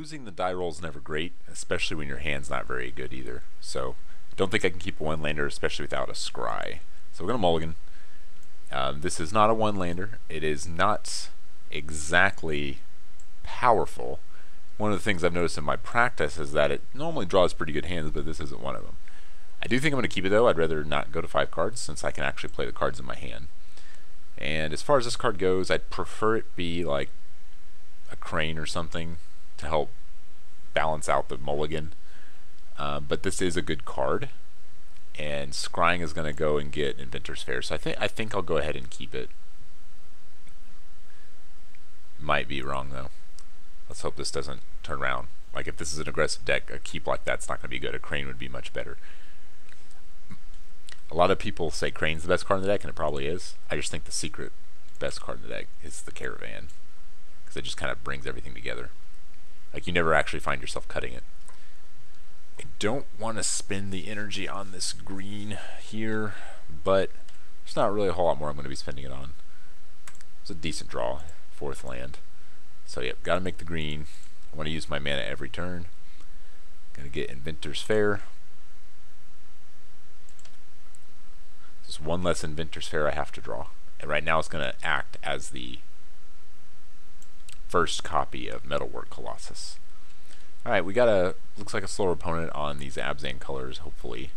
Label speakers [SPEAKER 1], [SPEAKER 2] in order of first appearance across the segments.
[SPEAKER 1] losing the die roll is never great, especially when your hand's not very good either. So, I don't think I can keep a one lander, especially without a scry. So we're gonna mulligan. Um, this is not a one lander. It is not exactly powerful. One of the things I've noticed in my practice is that it normally draws pretty good hands, but this isn't one of them. I do think I'm going to keep it though. I'd rather not go to five cards since I can actually play the cards in my hand. And as far as this card goes, I'd prefer it be like a crane or something to help balance out the mulligan. Uh, but this is a good card, and scrying is going to go and get Inventor's Fair. So I think I think I'll go ahead and keep it. Might be wrong though. Let's hope this doesn't turn around. Like if this is an aggressive deck, a keep like that's not going to be good. A crane would be much better. A lot of people say crane's the best card in the deck, and it probably is. I just think the secret best card in the deck is the caravan because it just kind of brings everything together. Like you never actually find yourself cutting it. I don't want to spend the energy on this green here, but there's not really a whole lot more I'm going to be spending it on. It's a decent draw, fourth land. So yep, got to make the green. I want to use my mana every turn. Gonna get Inventor's Fair. Just one less Inventor's Fair I have to draw. And right now it's going to act as the first copy of Metalwork Colossus. Alright, we got a, looks like a slower opponent on these Abzan colors, hopefully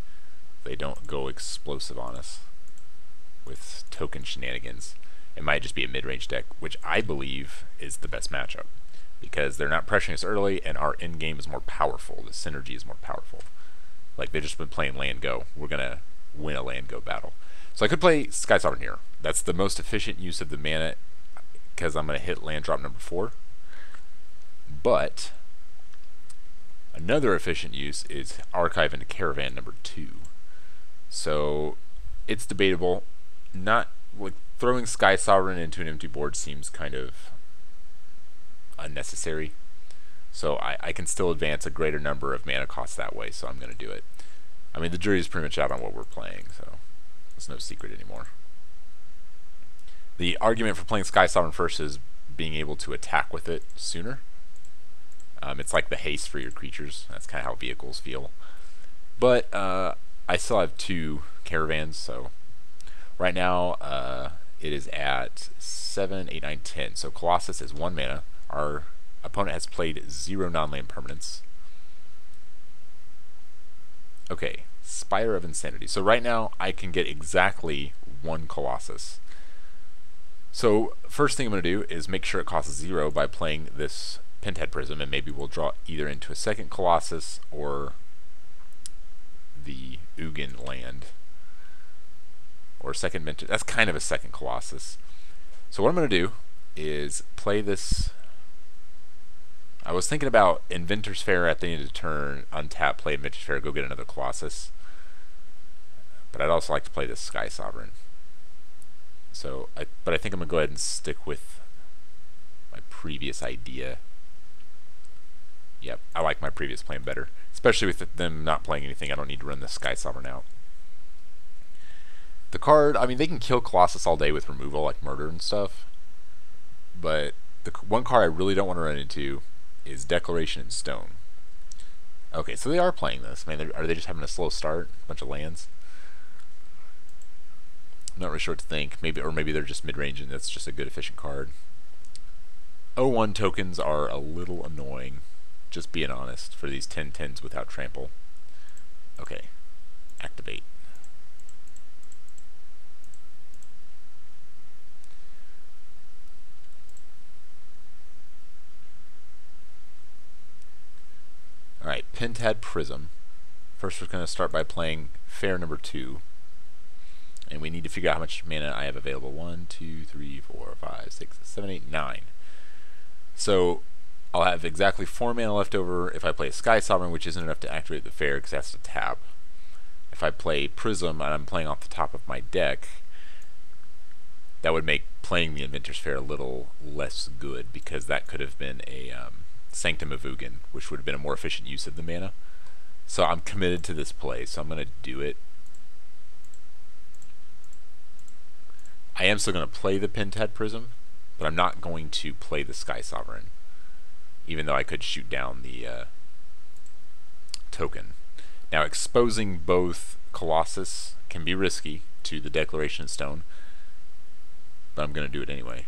[SPEAKER 1] they don't go explosive on us with token shenanigans. It might just be a mid-range deck, which I believe is the best matchup because they're not pressuring us early and our end game is more powerful. The synergy is more powerful. Like they've just been playing land go. We're gonna win a land go battle. So I could play Sky Sovereign here. That's the most efficient use of the mana because I'm going to hit land drop number four. But another efficient use is archive into caravan number two. So it's debatable. Not like throwing Sky Sovereign into an empty board seems kind of unnecessary. So I, I can still advance a greater number of mana costs that way, so I'm going to do it. I mean, the jury is pretty much out on what we're playing, so it's no secret anymore. The argument for playing Sky Sovereign first is being able to attack with it sooner. Um, it's like the haste for your creatures. That's kind of how vehicles feel. But uh, I still have two caravans, so right now uh, it is at 7, 8, 9, 10. So Colossus is 1 mana. Our opponent has played 0 non-land permanents. Okay, Spire of Industry. So right now I can get exactly one Colossus. So first thing I'm going to do is make sure it costs zero by playing this Pentad Prism, and maybe we'll draw either into a second Colossus or the Ugin land. Or second Vintage. That's kind of a second Colossus. So what I'm going to do is play this. I was thinking about Inventor's Fair at the end of the turn, untap, play Inventor's Fair, go get another Colossus. But I'd also like to play this Sky Sovereign. So, I, but I think I'm going to go ahead and stick with my previous idea. Yep, I like my previous plan better. Especially with them not playing anything, I don't need to run the Sky Sovereign out. The card, I mean, they can kill Colossus all day with removal, like murder and stuff. But the one card I really don't want to run into is Declaration in Stone. Okay, so they are playing this. Man, are they just having a slow start? A bunch of lands? Not really sure what to think. Maybe, or maybe they're just mid-range and that's just a good efficient card. 01 tokens are a little annoying, just being honest, for these 10-10s without trample. Okay, activate. Alright, Pentad Prism. First we're going to start by playing Fair number 2 and we need to figure out how much mana I have available. 1, 2, 3, 4, 5, 6, 7, 8, 9. So I'll have exactly 4 mana left over if I play Sky Sovereign, which isn't enough to activate the Fair because that's a tap. If I play Prism and I'm playing off the top of my deck, that would make playing the Inventor's Fair a little less good because that could have been a um, Sanctum of Ugin, which would have been a more efficient use of the mana. So I'm committed to this play, so I'm going to do it. I am still going to play the Pentad Prism, but I'm not going to play the Sky Sovereign. even though I could shoot down the uh, token. Now, exposing both Colossus can be risky to the Declaration Stone, but I'm going to do it anyway.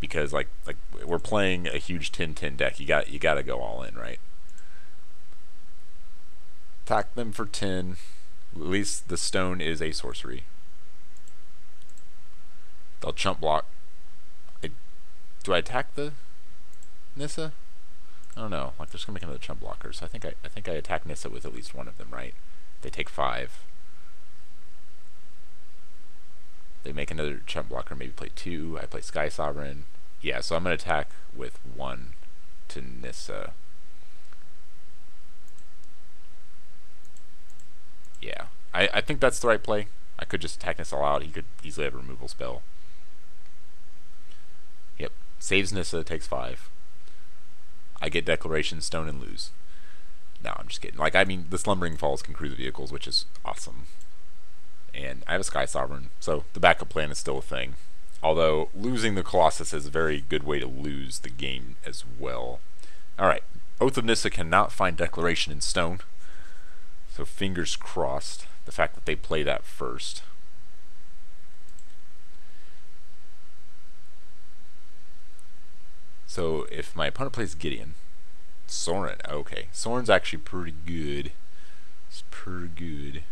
[SPEAKER 1] Because like like we're playing a huge 10-10 deck, you got you got to go all in, right? Attack them for 10. At least the stone is a sorcery. They'll chump block. I, do I attack the Nissa? I don't know. Like, there's gonna make another chump blocker, so I think I, I think I attack Nissa with at least one of them, right? They take five. They make another chump blocker, maybe play two. I play Sky Sovereign. Yeah, so I'm gonna attack with one to Nissa. Yeah, I, I think that's the right play. I could just attack Nissa all out. He could easily have a removal spell. Yep, saves Nissa, takes five. I get Declaration Stone and lose. No, I'm just kidding. Like, I mean, the Lumbering Falls can cruise the vehicles, which is awesome. And I have a Sky Sovereign, so the backup plan is still a thing. Although, losing the Colossus is a very good way to lose the game as well. Alright, Oath of Nissa cannot find Declaration in Stone. So fingers crossed, the fact that they play that first. So if my opponent plays Gideon, Sorin, okay. Sorin's actually pretty good. It's pretty good.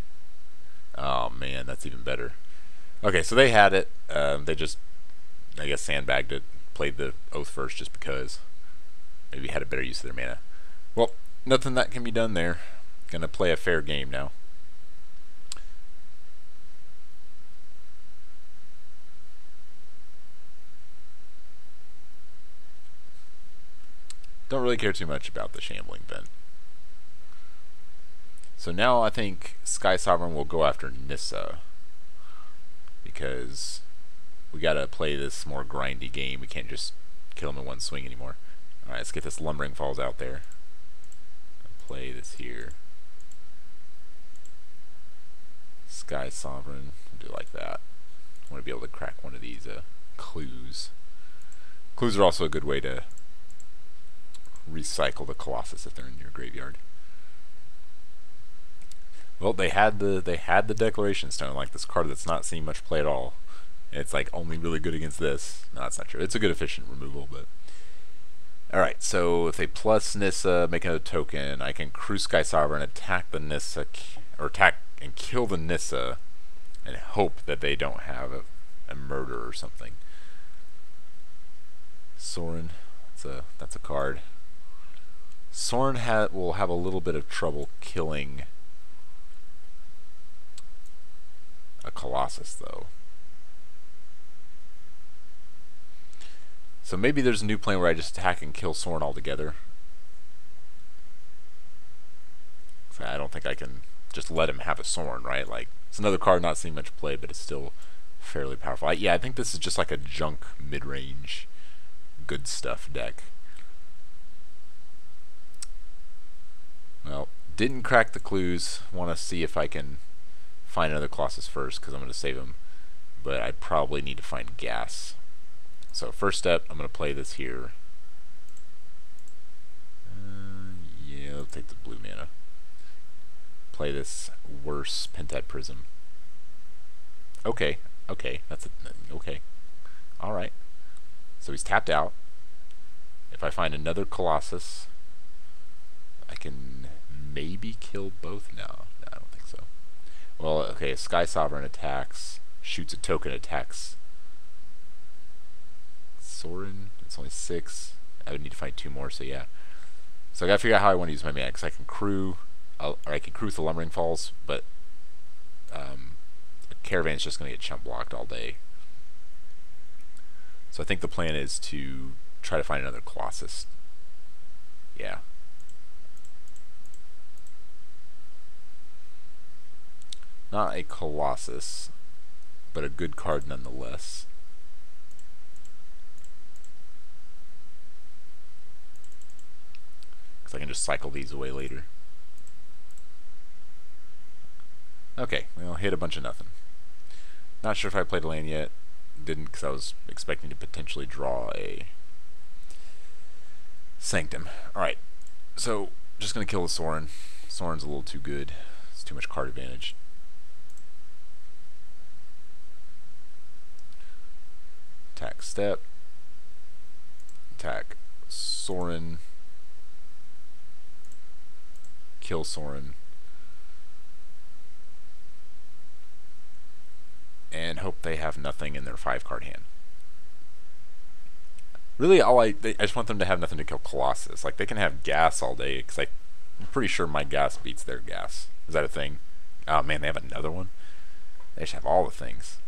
[SPEAKER 1] Oh man, that's even better. Okay, so they had it. Um, they just, I guess, sandbagged it. Played the Oath first just because. Maybe had a better use of their mana. Well, nothing that can be done there. Gonna play a fair game now. Don't really care too much about the Shambling Vent. So now I think Sky Sovereign will go after Nissa. Because we gotta play this more grindy game. We can't just kill him in one swing anymore. Alright, let's get this Lumbering Falls out there. Play this here. Sky Sovereign. Do like that. I want to be able to crack one of these uh, clues. Clues are also a good way to recycle the Colossus if they're in your graveyard. Well, they had the they had the Declaration Stone, like this card that's not seeing much play at all. It's like only really good against this. No, that's not true. It's a good efficient removal, but Alright, so if they plus Nissa, make another token, I can Crew Sky Sovereign, attack the Nissa, or attack and kill the Nissa, and hope that they don't have a, a murder or something. Sorin, that's a, that's a card. Sorin ha will have a little bit of trouble killing a Colossus, though. So maybe there's a new plan where I just attack and kill Sorin altogether. I don't think I can just let him have a Sorin, right? Like, it's another card not seeing much play, but it's still fairly powerful. I, yeah, I think this is just like a junk mid-range good stuff deck. Well, didn't crack the clues. Want to see if I can find another Colossus first, because I'm going to save him. But I probably need to find gas. So first step, I'm going to play this here. Uh, yeah, I'll take the blue mana. Play this worse Pentad Prism. Okay, okay, that's a, okay. Alright. So he's tapped out. If I find another Colossus, I can maybe kill both? No, no, I don't think so. Well, okay, Sky Sovereign attacks, shoots a token, attacks Sorin. It's only six. I would need to find two more, so yeah. So I gotta figure out how I want to use my mana, because I can crew, or I crew with the Lumbering Falls, but um, Caravan's just gonna get chump blocked all day. So I think the plan is to try to find another Colossus. Yeah. Not a Colossus, but a good card nonetheless. Because I can just cycle these away later. Okay, well, hit a bunch of nothing. Not sure if I played a land yet. Didn't because I was expecting to potentially draw a Sanctum. Alright, so just going to kill the Sorin. Sorin's a little too good. It's too much card advantage. Attack step. Attack Sorin. Kill Sorin. And hope they have nothing in their five card hand. Really, all I they, I just want them to have nothing to kill Colossus. Like they can have gas all day because I'm pretty sure my gas beats their gas. Is that a thing? Oh man, they have another one. They just have all the things.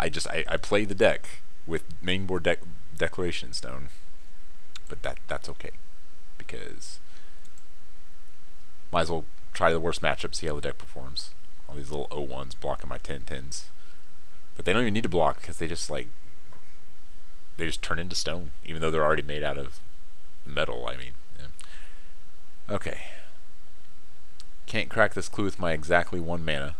[SPEAKER 1] I just I, I play the deck with main board deck declaration stone, but that that's okay because might as well try the worst matchup, see how the deck performs. All these little O1s blocking my 10 10s. But they don't even need to block because they just like they just turn into stone, even though they're already made out of metal. I mean, yeah. okay. Can't crack this clue with my exactly one mana.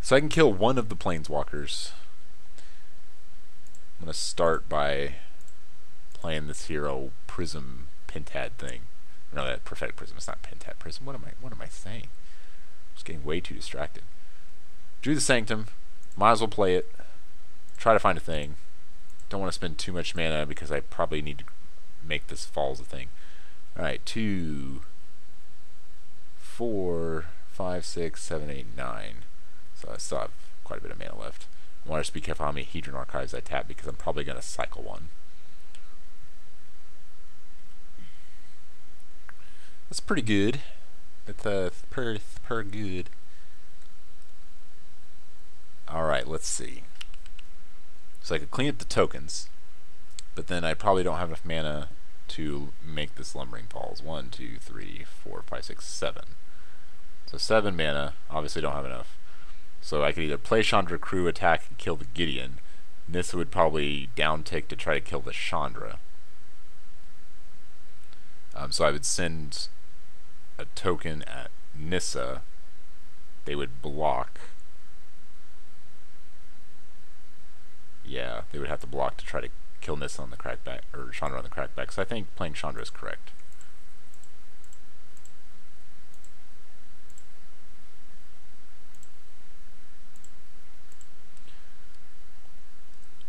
[SPEAKER 1] So I can kill one of the planeswalkers. I'm gonna start by playing this hero Prism Pentad thing. No, that prophetic prism. It's not pentad prism. What am I? What am I saying? I'm just getting way too distracted. Drew the Sanctum. Might as well play it. Try to find a thing. Don't want to spend too much mana because I probably need to make this falls a thing. Alright, two, four, five, six, seven, eight, nine. So I still have quite a bit of mana left. I want to be careful how many Hedron Archives I tap because I'm probably going to cycle one. That's pretty good. That's uh, per, per good. Alright, let's see. So I could clean up the tokens, but then I probably don't have enough mana to make this Lumbering Falls. One, two, three, four, five, six, seven. So seven mana, obviously don't have enough. So I could either play Chandra Crew, attack, and kill the Gideon. Nissa would probably down take to try to kill the Chandra. Um, so I would send a token at Nissa. They would block Yeah, they would have to block to try to kill Nissa on the crackback, or Chandra on the crackback, so I think playing Chandra is correct.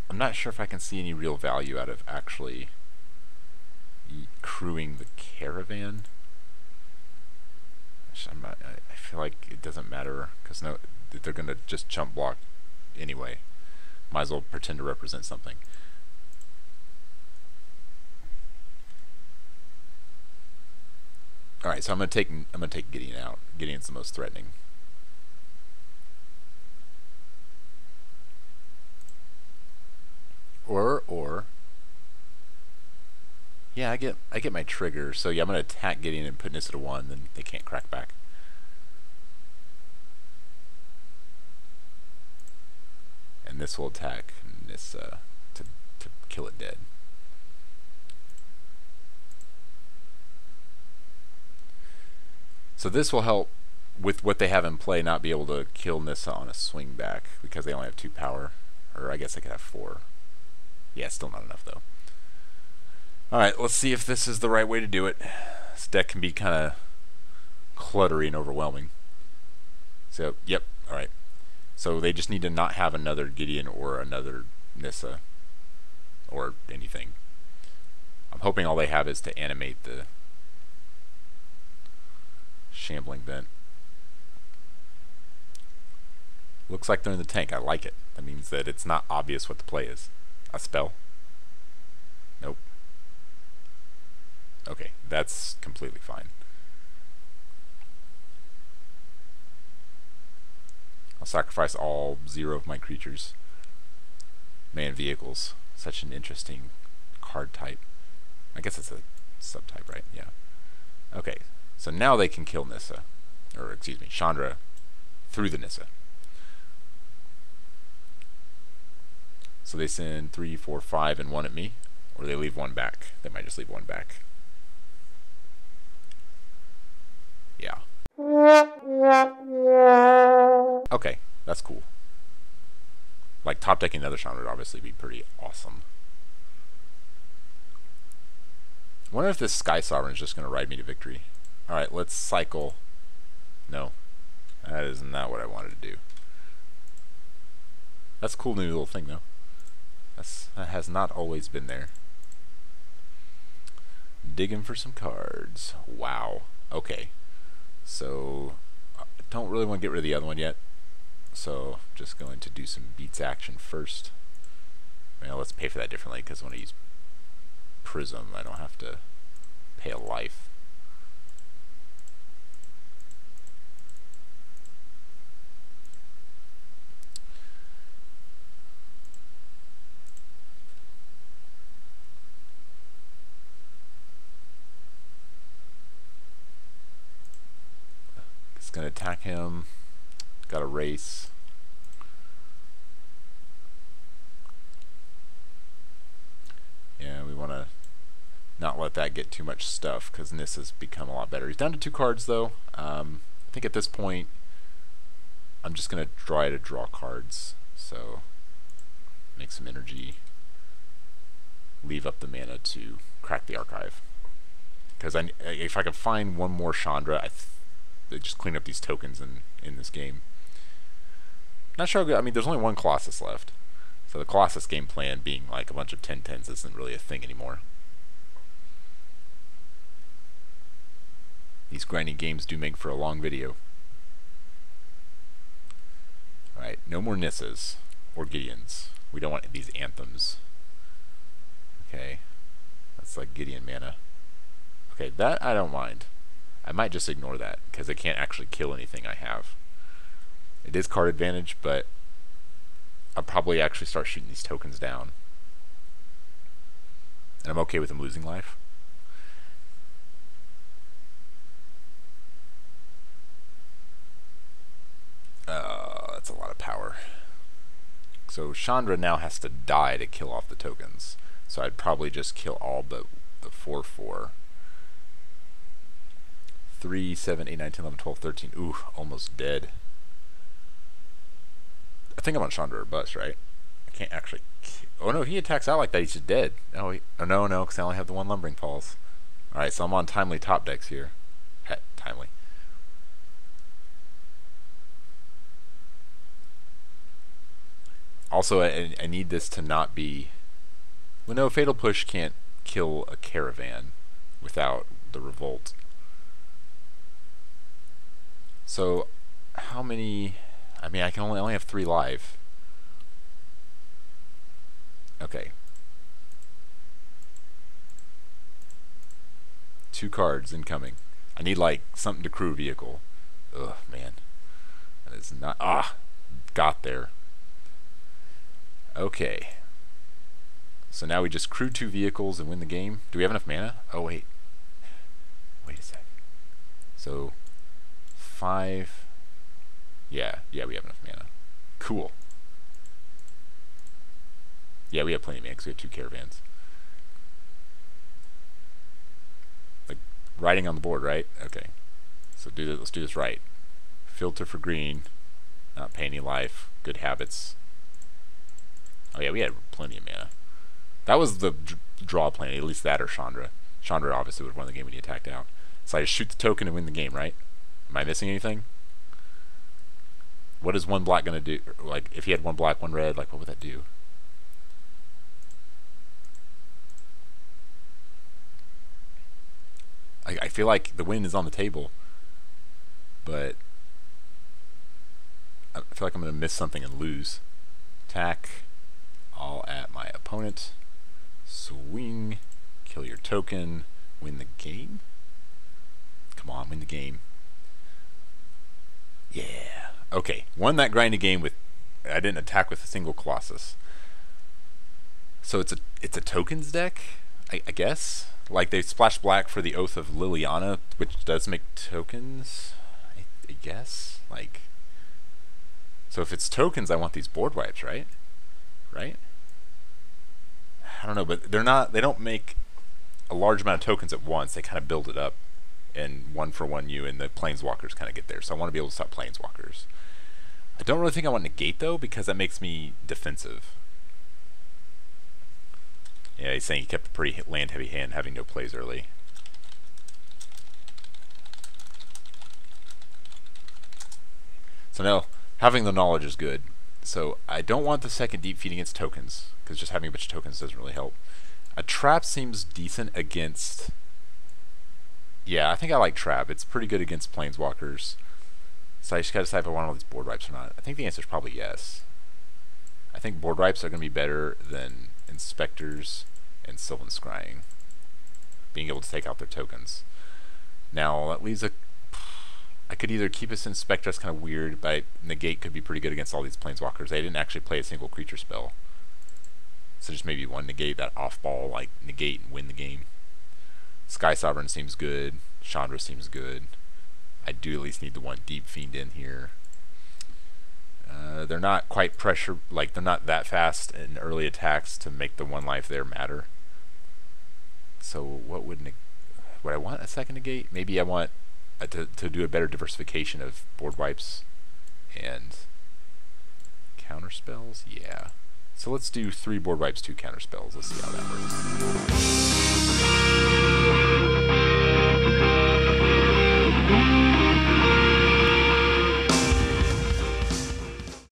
[SPEAKER 1] I'm not sure if I can see any real value out of actually crewing the caravan. Not, i feel like it doesn't matter because no, they're going to just chump block anyway. Might as well pretend to represent something. All right, so I'm gonna take I'm gonna take Gideon out. Gideon's the most threatening. Or or yeah, I get I get my trigger. So yeah, I'm gonna attack Gideon and put to one. Then they can't crack back. and this will attack Nissa to, to kill it dead. So this will help with what they have in play not be able to kill Nissa on a swing back because they only have two power. Or I guess they could have four. Yeah, still not enough though. Alright, let's see if this is the right way to do it. This deck can be kind of cluttery and overwhelming. So, yep, alright. So they just need to not have another Gideon or another Nissa or anything. I'm hoping all they have is to animate the shambling vent. Looks like they're in the tank. I like it. That means that it's not obvious what the play is. A spell? Okay, that's completely fine. I'll sacrifice all zero of my creatures. Man vehicles. Such an interesting card type. I guess it's a subtype, right? Yeah. Okay, so now they can kill Nissa. Or, excuse me, Chandra through the Nissa. So they send three, four, five, and one at me, or they leave one back. They might just leave one back. Yeah. Okay, that's cool. Like, top decking another Chandra would obviously be pretty awesome. I wonder if this Sky Sovereign is just going to ride me to victory. Alright, let's cycle. No. That is not what I wanted to do. That's a cool new little thing, though. That's, that has not always been there. Digging for some cards. Wow. Okay. So, I don't really want to get rid of the other one yet. So, just going to do some beats action first. Well, let's pay for that differently because when I use Prism. I don't have to pay a life. It's going to attack him. Got a race. And we want to not let that get too much stuff because Nis has become a lot better. He's down to two cards though. Um, I think at this point I'm just going to try to draw cards. So make some energy. Leave up the mana to crack the archive. Because if I can find one more Chandra, I they just clean up these tokens in, in this game. Not sure good. I mean, there's only one Colossus left. So the Colossus game plan being like a bunch of 10-10s isn't really a thing anymore. These grinding games do make for a long video. Alright, no more Nisses or Gideons. We don't want these anthems. Okay. That's like Gideon mana. Okay, that I don't mind. I might just ignore that because I can't actually kill anything I have. It is card advantage, but I'll probably actually start shooting these tokens down. And I'm okay with them losing life. Uh, that's a lot of power. So Chandra now has to die to kill off the tokens. So I'd probably just kill all but the 4-4. 3, 7, 8, 9, 10, 11, 12, 13. Ooh, almost dead. I think I'm on Chandra or bust, right? I can't actually... Oh no, he attacks out like that, he's just dead. Oh, he, oh no, no, because I only have the one Lumbering Falls. Alright, so I'm on Timely top decks here. Heh, timely. Also, I, I need this to not be... Well, no, Fatal Push can't kill a Caravan without the Revolt. So, how many... I mean, I can only, only have three live. Okay. Two cards incoming. I need, like, something to crew vehicle. Ugh, man. That is not... Ah! Got there. Okay. So now we just crew two vehicles and win the game. Do we have enough mana? Oh, wait. Wait a sec. So, five. Yeah, yeah, we have enough mana. Cool. Yeah, we have plenty of mana because we have two caravans. Like, writing on the board, right? Okay. So do this, let's do this right. Filter for green. Not pay any life. Good habits. Oh yeah, we had plenty of mana. That was the draw plan, at least that or Chandra. Chandra obviously would have won the game when he attacked out. So I just shoot the token and win the game, right? Am I missing anything? What is one black going to do? Like, if he had one black, one red, like, what would that do? I, I feel like the win is on the table, but I feel like I'm going to miss something and lose. Attack, all at my opponent. Swing, kill your token, win the game. Come on, win the game. Yeah. Okay, won that grindy game with I didn't attack with a single Colossus. So it's a it's a tokens deck, I, I guess. Like they splash black for the Oath of Liliana, which does make tokens. I, I guess. Like. So if it's tokens, I want these board wipes, right? Right. I don't know, but they're not. They don't make a large amount of tokens at once. They kind of build it up and one for one you and the planeswalkers kind of get there. So I want to be able to stop planeswalkers. I don't really think I want to negate though because that makes me defensive. Yeah, he's saying he kept a pretty land heavy hand having no plays early. So now, having the knowledge is good. So I don't want the second Deep Fiend against tokens, because just having a bunch of tokens doesn't really help. A trap seems decent against... Yeah, I think I like trap. It's pretty good against planeswalkers. So I just gotta decide if I want all these board wipes or not. I think the answer is probably yes. I think board wipes are gonna be better than inspectors and Sylvan Scrying. Being able to take out their tokens. Now that leaves a I could either keep this Inspector, that's kind of weird, but Negate could be pretty good against all these Planeswalkers. They didn't actually play a single creature spell. So just maybe one Negate, that off-ball, like, Negate and win the game. Sky Sovereign seems good. Chandra seems good. I do at least need the one Deep Fiend in here. Uh, they're not quite pressure, like, they're not that fast in early attacks to make the one life there matter. So what would, would I want a second Negate? Maybe I want uh, to, to do a better diversification of board wipes and counter spells. Yeah. So let's do three board wipes, two counter spells. Let's see how that works.